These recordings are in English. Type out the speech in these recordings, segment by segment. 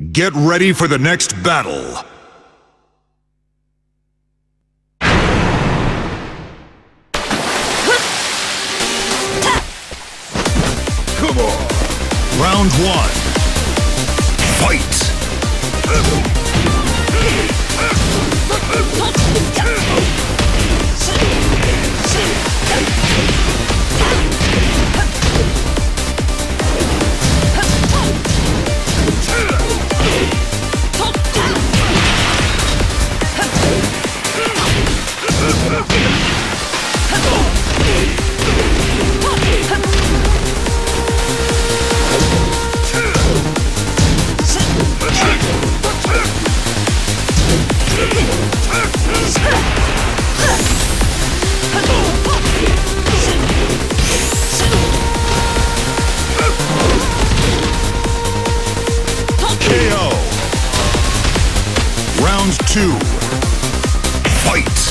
Get ready for the next battle. Come on. Round one. Fight. Round two. Fight.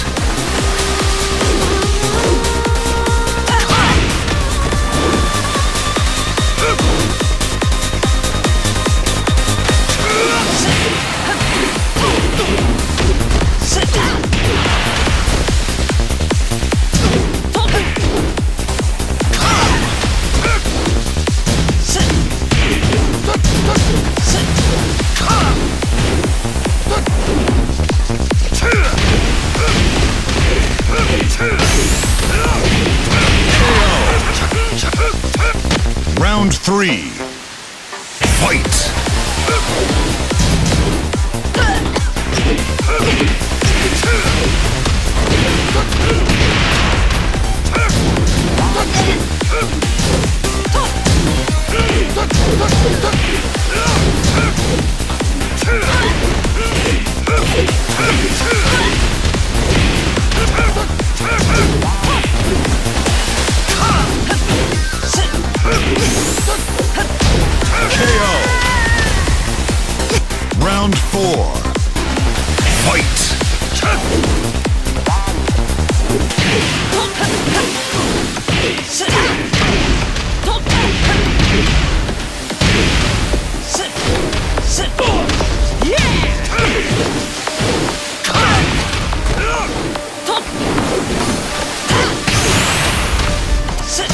Round three.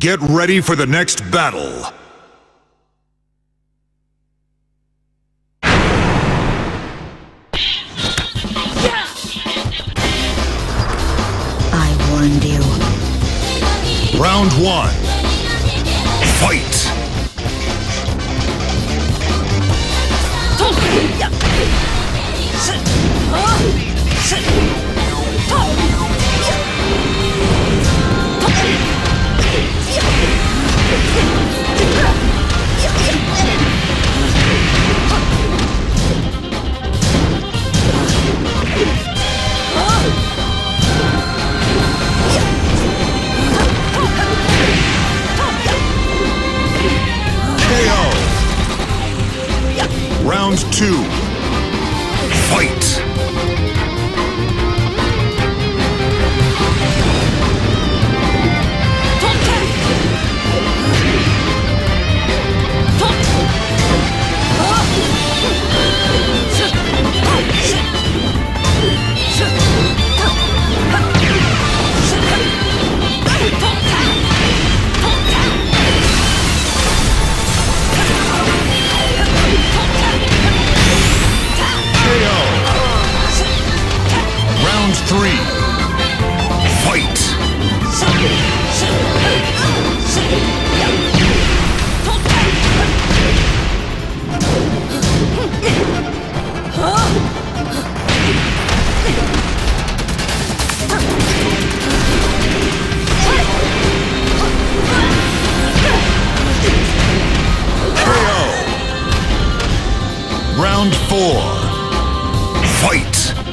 Get ready for the next battle. I warned you. Round one. Fight. Round two. Fight. three, Fight. Round four. Fight!